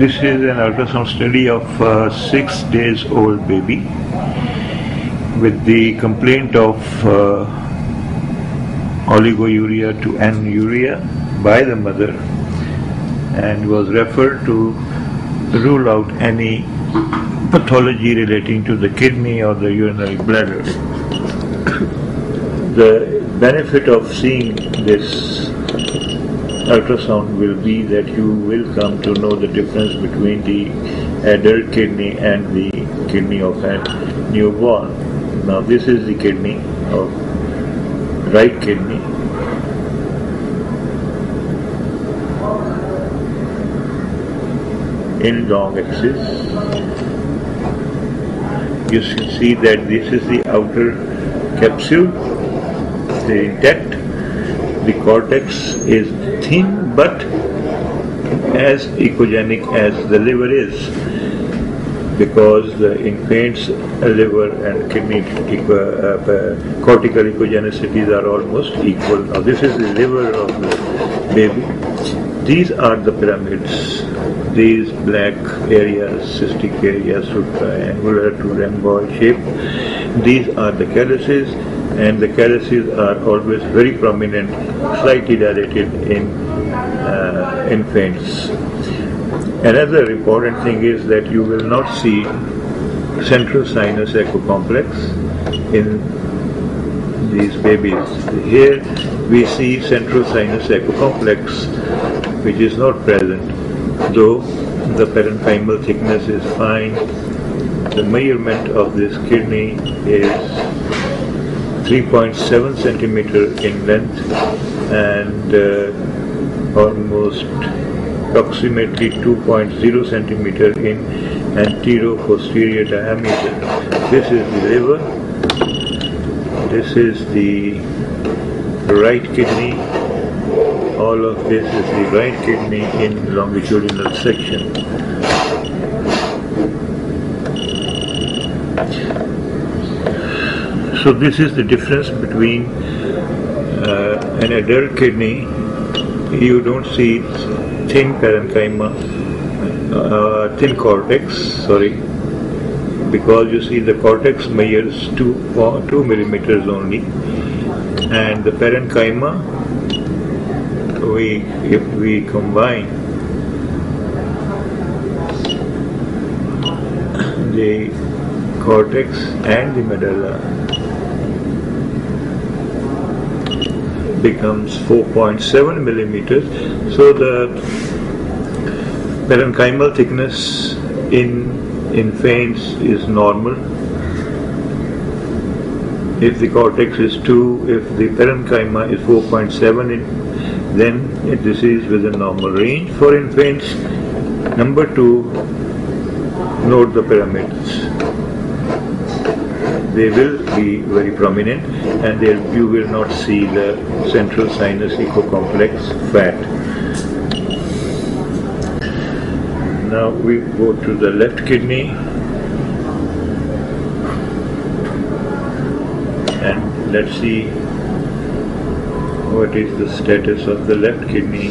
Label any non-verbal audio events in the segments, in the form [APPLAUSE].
This is an ultrasound study of a six days old baby with the complaint of uh, oliguria to anuria by the mother and was referred to rule out any pathology relating to the kidney or the urinary bladder. [COUGHS] the benefit of seeing this ultrasound will be that you will come to know the difference between the adult kidney and the kidney of a newborn. Now this is the kidney of right kidney. In long axis. You can see that this is the outer capsule, the intact. The cortex is thin but as echogenic as the liver is because the infant's liver and kidney uh, uh, cortical echogenicities are almost equal. Now this is the liver of the baby. These are the pyramids. These black areas, cystic areas, triangular to rhomboid shape. These are the calyces and the calyces are always very prominent, slightly dilated in uh, infants. Another important thing is that you will not see central sinus echo complex in these babies. Here we see central sinus echo complex which is not present though the parenchymal thickness is fine. The measurement of this kidney is 3.7 centimeter in length and uh, almost approximately 2.0 centimeter in anterior-posterior diameter. This is the liver. This is the right kidney. All of this is the right kidney in longitudinal section. So this is the difference between uh, an adult kidney. You don't see thin parenchyma, uh, thin cortex, sorry, because you see the cortex measures 2, 2 millimeters only and the parenchyma, we, if we combine the cortex and the medulla becomes 4.7 millimeters. So the parenchymal thickness in infants is normal. If the cortex is 2, if the parenchyma is 4.7, then this is within normal range for infants. Number 2, note the pyramids they will be very prominent and you will not see the central sinus echo complex fat. Now we go to the left kidney. And let's see what is the status of the left kidney,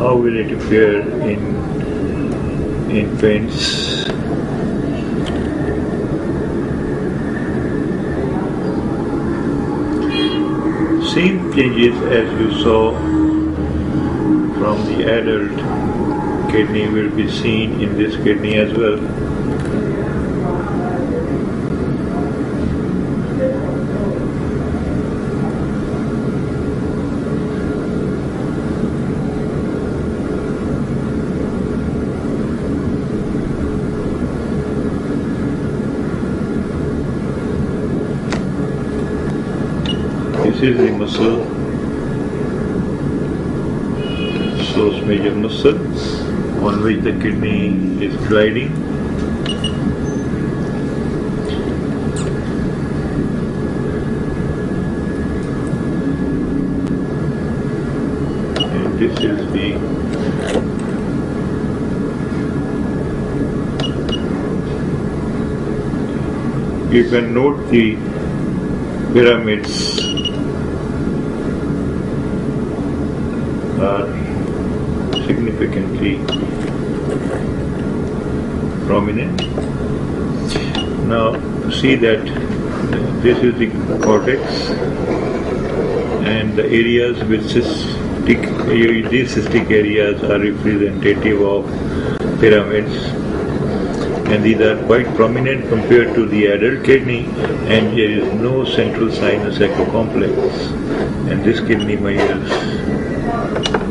how will it appear in infants same changes as you saw from the adult kidney will be seen in this kidney as well. This is the muscle, psoas major muscle on which the kidney is gliding. And this is the you can note the pyramids are significantly prominent. Now see that this is the cortex and the areas with cystic, these cystic areas are representative of pyramids and these are quite prominent compared to the adult kidney and there is no central sinus echo complex and this kidney may measures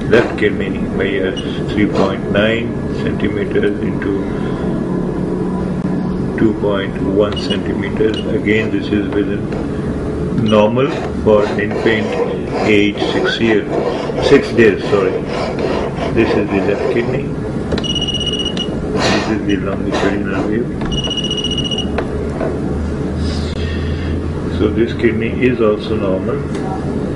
left kidney measures 3.9 centimeters into 2.1 centimeters. Again this is within normal for infant age 6 years 6 days sorry. This is the left kidney. This is the longitudinal view. So this kidney is also normal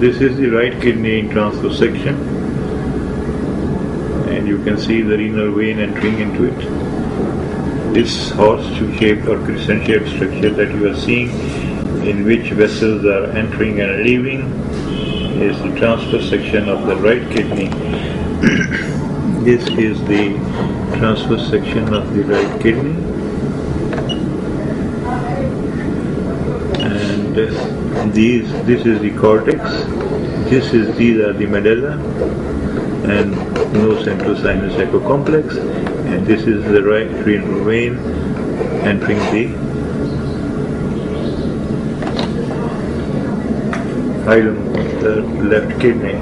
this is the right kidney in transverse section and you can see the renal vein entering into it. This horseshoe shaped or crescent shaped structure that you are seeing in which vessels are entering and leaving is the transverse section of the right kidney. [COUGHS] this is the transverse section of the right kidney and uh, these this is the cortex this is these are the medulla and no central sinus echo complex and this is the right renal vein entering the hilum the left kidney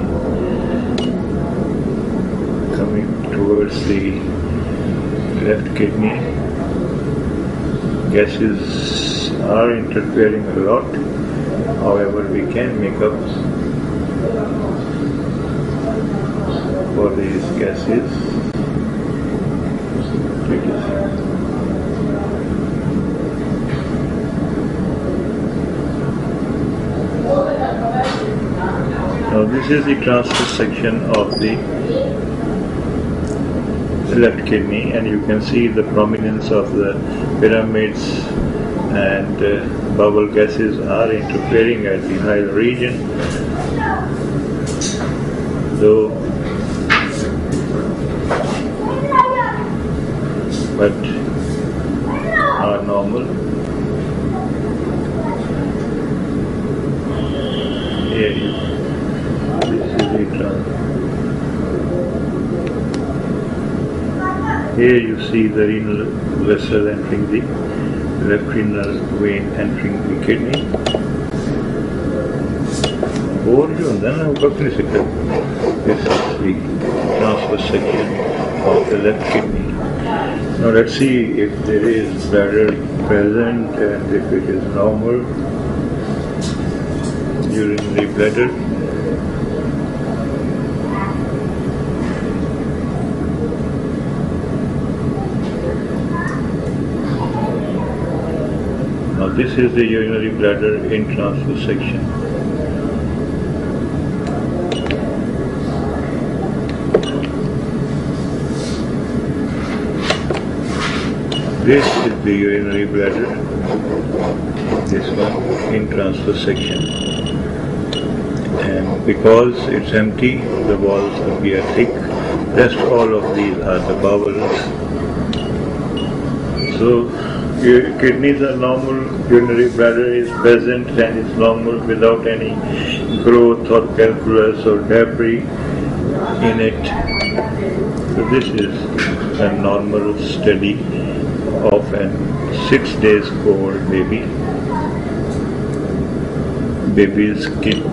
coming towards the left kidney. Gases are interfering a lot however we can make up for these gases. Now this is the transverse section of the left kidney and you can see the prominence of the pyramids and uh, bubble gases are interfering at the higher region. Though but are normal. Here you, this is the. Here you see the renal vessel entering the rectinal vein entering the kidney. Overview then I will consider this is the transverse section of the left kidney. Now let's see if there is bladder present and if it is normal during the bladder this is the urinary bladder in transverse section. This is the urinary bladder, this one in transverse section. And because it's empty, the walls appear thick. Rest all of these are the bowels. So your kidneys are normal, urinary bladder is present and is normal without any growth or calculus or debris in it. So this is a normal study of a six days old baby. Baby's kid,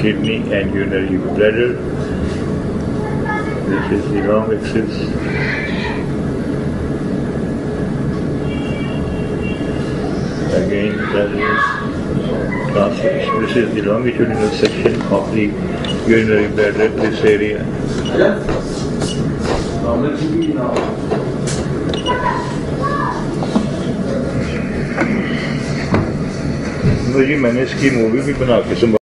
kidney and urinary bladder. This is the long axis. Intelligence Classes, which is the longitudinal section of the urinary bladder at this area. جی میں نے اس کی movie بھی بنا کے